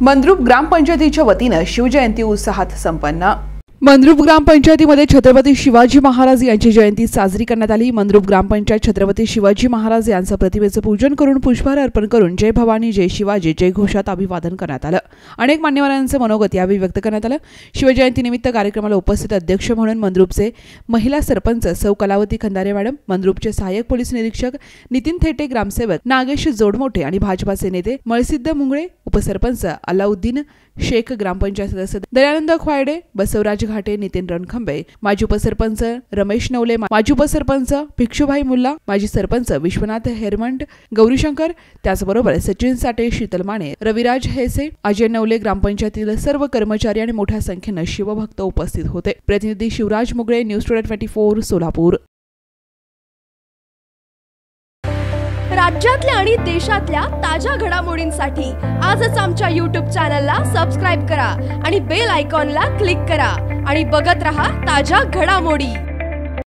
मंद्रुप ग्रामपंचायतीच्या वतीनं शिवजयंती उत्साहात संपन्न. मंद्रुप ग्रामपंचायतीमध्ये छत्रपती शिवाजी महाराज यांची जयंती साजरी करण्यात आली. मंद्रुप ग्रामपंचायत छत्रपती शिवाजी महाराज यांचं प्रतिमेचं पूजन करून पुष्पहार अर्पण करून जय भवानी जय शिवाजी जय घोषात अभिवादन करण्यात आलं. अनेक मान्यवरांचं मनोगत यावेळी व्यक्त करण्यात आलं. शिवजयंतीनिमित्त कार्यक्रमाला उपस्थित अध्यक्ष म्हणून मंद्रुपचे महिला सरपंच सौ कलावती खंदारे मॅडम मंद्रुपचे सहाय्यक पोलीस निरीक्षक नितीन थेटे ग्रामसेवक नागेश जोडमोठे आणि भाजपाचे नेते मळसिद्ध मुंगळे उपसरपंच अलाउद्दीन शेख ग्रामपंचायत सदस्य दयानंद ख्वायडे बसवराज घाटे नितीन रणखंबे माजी उपसरपंच रमेश नवले माजी उपसरपंच भिक्षुभाई मुल्ला माजी सरपंच विश्वनाथ हेरमंड गौरीशंकर त्याचबरोबर सचिन साठे शीतल माने रविराज हेसे अजय नवले ग्रामपंचायतीतील सर्व कर्मचारी आणि मोठ्या संख्येनं शिवभक्त उपस्थित होते. प्रतिनिधी Shivraj Mugale news twenty twenty four Solapur. राज्यातल्या आणि देशातल्या ताज्या घडामोडींसाठी आजच आमच्या यूट्यूब चॅनलला सबस्क्राईब करा आणि बेल आयकॉनला क्लिक करा आणि बघत रहा ताज्या घडामोडी.